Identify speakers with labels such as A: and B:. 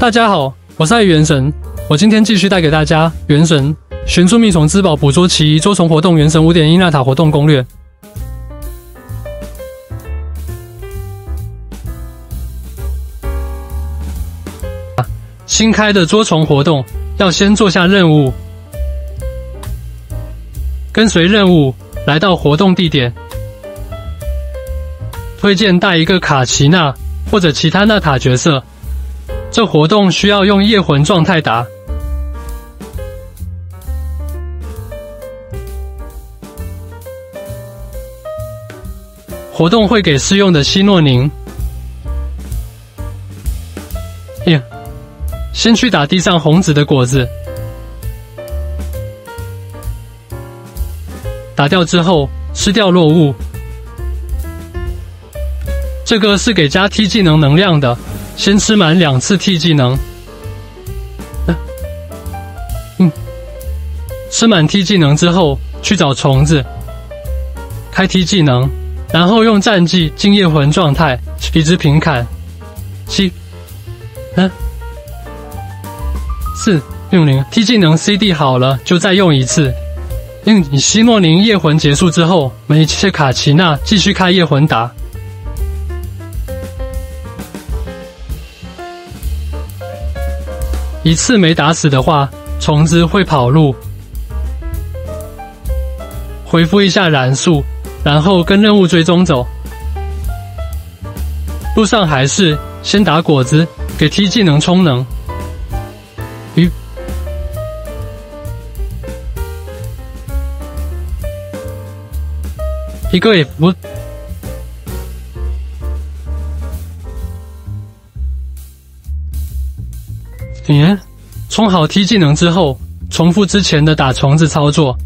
A: 大家好，我是爱元神，我今天继续带给大家《元神寻出蜜虫之宝捕捉奇异捉虫活动元神五点一纳塔活动攻略》。新开的捉虫活动要先做下任务，跟随任务来到活动地点，推荐带一个卡奇娜或者其他纳塔角色。这活动需要用夜魂状态打，活动会给适用的希诺宁。耶，先去打地上红紫的果子，打掉之后吃掉落物，这个是给加 T 技能能量的。先吃满两次 T 技能，嗯，吃满 T 技能之后去找虫子，开 T 技能，然后用战技进夜魂状态，一直平砍，七，嗯，四用零 T 技能 CD 好了就再用一次，用你希诺宁夜魂结束之后，没切卡奇娜继续开夜魂打。一次没打死的话，虫子会跑路。回复一下燃素，然后跟任务追踪走。路上还是先打果子，给 T 技能充能。鱼，一个也不耶。充好 T 技能之后，重复之前的打虫子操作，